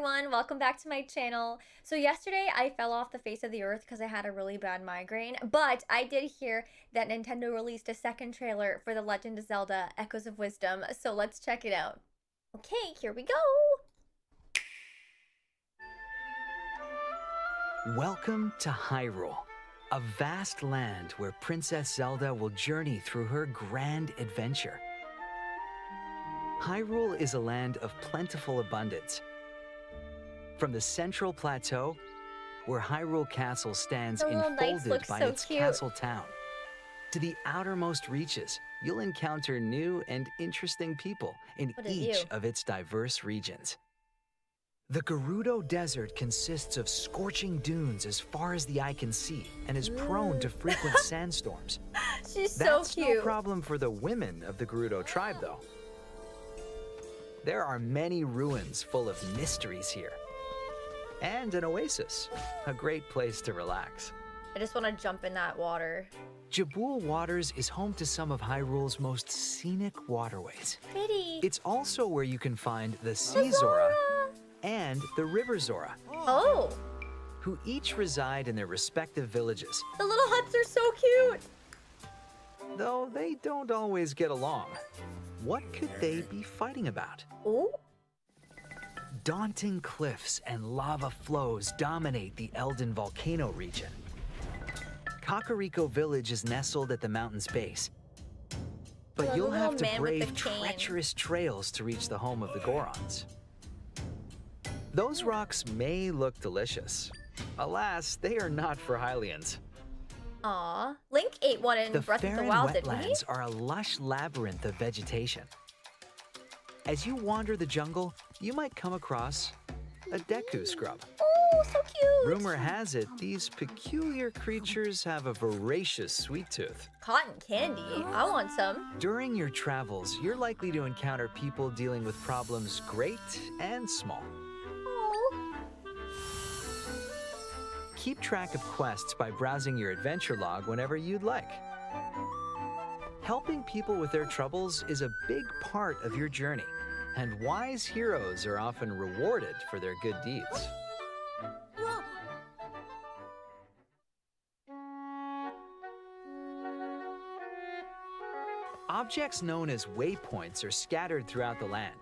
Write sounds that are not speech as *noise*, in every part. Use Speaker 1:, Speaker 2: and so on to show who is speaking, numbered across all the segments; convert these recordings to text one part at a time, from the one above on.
Speaker 1: everyone, welcome back to my channel. So yesterday I fell off the face of the earth because I had a really bad migraine, but I did hear that Nintendo released a second trailer for The Legend of Zelda Echoes of Wisdom, so let's check it out. Okay, here we go!
Speaker 2: Welcome to Hyrule, a vast land where Princess Zelda will journey through her grand adventure. Hyrule is a land of plentiful abundance. From the central plateau, where Hyrule Castle stands enfolded by
Speaker 1: so
Speaker 2: its
Speaker 1: cute.
Speaker 2: castle town, to the outermost reaches, you'll encounter new and interesting people in each of its diverse regions. The Gerudo Desert consists of scorching dunes as far as the eye can see and is prone to frequent *laughs* sandstorms.
Speaker 1: She's
Speaker 2: That's
Speaker 1: so
Speaker 2: no problem for the women of the Gerudo tribe, though. There are many ruins full of mysteries here. And an oasis, a great place to relax.
Speaker 1: I just want to jump in that water.
Speaker 2: Jabul Waters is home to some of Hyrule's most scenic waterways.
Speaker 1: Pretty.
Speaker 2: It's also where you can find the Sea Zora and the River Zora,
Speaker 1: Oh,
Speaker 2: who each reside in their respective villages,
Speaker 1: the little huts are so cute.
Speaker 2: though they don't always get along. What could they be fighting about?
Speaker 1: Oh,
Speaker 2: Daunting cliffs and lava flows dominate the Eldin volcano region. Kakariko village is nestled at the mountain's base. But you'll have to
Speaker 1: the
Speaker 2: brave treacherous trails to reach the home of the Gorons. Those rocks may look delicious. Alas, they are not for Hylians.
Speaker 1: aw. Link ate one in
Speaker 2: The
Speaker 1: Breath of the Wild, didn't he?
Speaker 2: wetlands are a lush labyrinth of vegetation. As you wander the jungle, you might come across a Deku scrub.
Speaker 1: Oh, so cute.
Speaker 2: Rumor has it these peculiar creatures have a voracious sweet tooth.
Speaker 1: Cotton candy. I want some.
Speaker 2: During your travels, you're likely to encounter people dealing with problems great and small.
Speaker 1: Oh,
Speaker 2: Keep track of quests by browsing your adventure log whenever you'd like. Helping people with their troubles is a big part of your journey, and wise heroes are often rewarded for their good deeds. Objects known as waypoints are scattered throughout the land.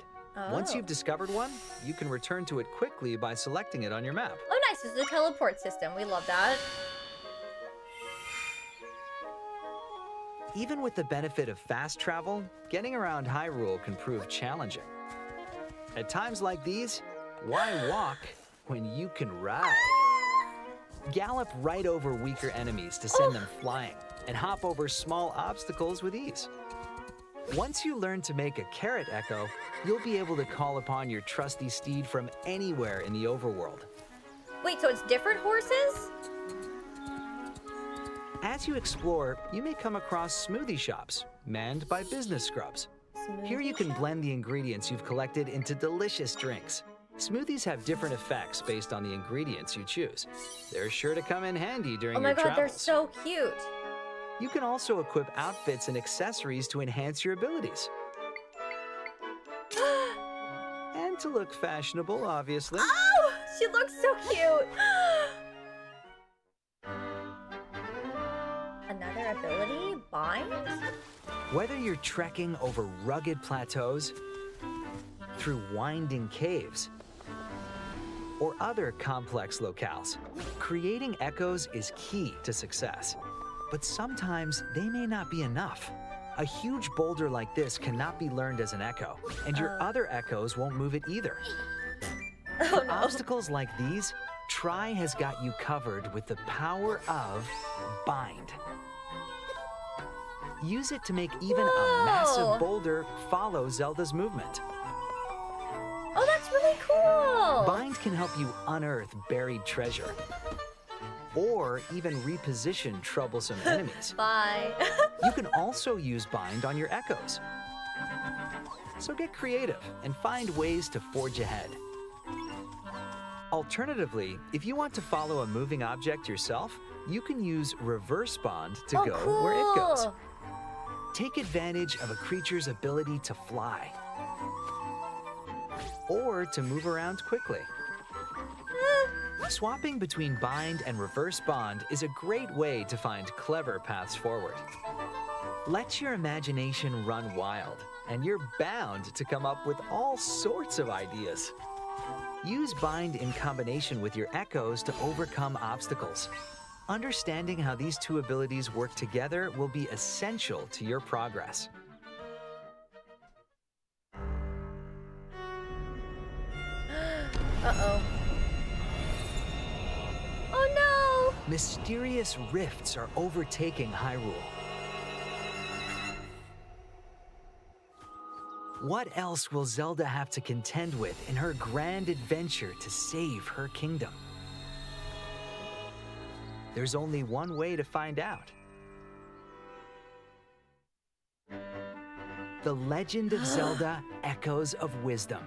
Speaker 2: Once
Speaker 1: Oh.
Speaker 2: you've discovered one, you can return to it quickly by selecting it on your map.
Speaker 1: oh, nice. This is a teleport system. We love that.
Speaker 2: Even with the benefit of fast travel, getting around Hyrule can prove challenging. At times like these, why walk when you can ride? Gallop right over weaker enemies to send them flying, and hop over small obstacles with ease. Once you learn to make a carrot echo, you'll be able to call upon your trusty steed from anywhere in the overworld.
Speaker 1: Wait, so it's different horses?
Speaker 2: As you explore, you may come across smoothie shops manned by business scrubs. Here you can blend the ingredients you've collected into delicious drinks. Smoothies have different effects based on the ingredients you choose. They're sure to come in handy during the.
Speaker 1: Oh my
Speaker 2: your
Speaker 1: god, they're so cute.
Speaker 2: You can also equip outfits and accessories to enhance your abilities. *gasps* and to look fashionable, obviously.
Speaker 1: Oh, she looks so cute. Another ability, bind.
Speaker 2: Whether you're trekking over rugged plateaus, through winding caves, or other complex locales, creating echoes is key to success. But sometimes they may not be enough. A huge boulder like this cannot be learned as an echo, and your uh. other echoes won't move it either. *laughs*
Speaker 1: Oh no.
Speaker 2: Obstacles like these, Tri has got you covered with the power of Bind. Use it to make even a massive boulder follow Zelda's movement.
Speaker 1: Oh, that's really cool.
Speaker 2: Bind can help you unearth buried treasure, or even reposition troublesome *laughs* enemies.
Speaker 1: Bye. *laughs*
Speaker 2: You can also use Bind on your echoes. So get creative and find ways to forge ahead. Alternatively, if you want to follow a moving object yourself, you can use Reverse Bond to
Speaker 1: oh,
Speaker 2: go
Speaker 1: cool.
Speaker 2: where it goes. Take advantage of a creature's ability to fly or to move around quickly. Swapping between bind and reverse bond is a great way to find clever paths forward. Let your imagination run wild, and you're bound to come up with all sorts of ideas. Use bind in combination with your echoes to overcome obstacles. Understanding how these two abilities work together will be essential to your progress. *gasps*
Speaker 1: Uh-oh. Oh no!
Speaker 2: Mysterious rifts are overtaking Hyrule. What else will Zelda have to contend with in her grand adventure to save her kingdom? There's only one way to find out. The Legend of *gasps* Zelda Echoes of Wisdom.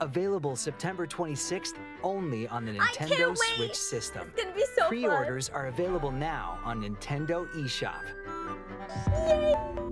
Speaker 2: Available September 26th only on the Nintendo. Switch system.
Speaker 1: It's gonna be so fun.
Speaker 2: Pre-orders are available now on Nintendo eShop.
Speaker 1: Yay!